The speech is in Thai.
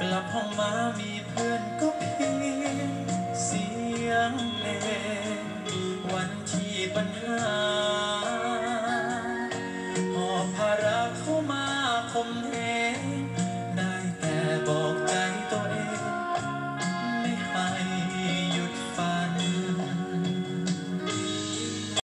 กลับห้องมามีเพื่อนก็เพียงเสียงเพลงวันที่ปัญหา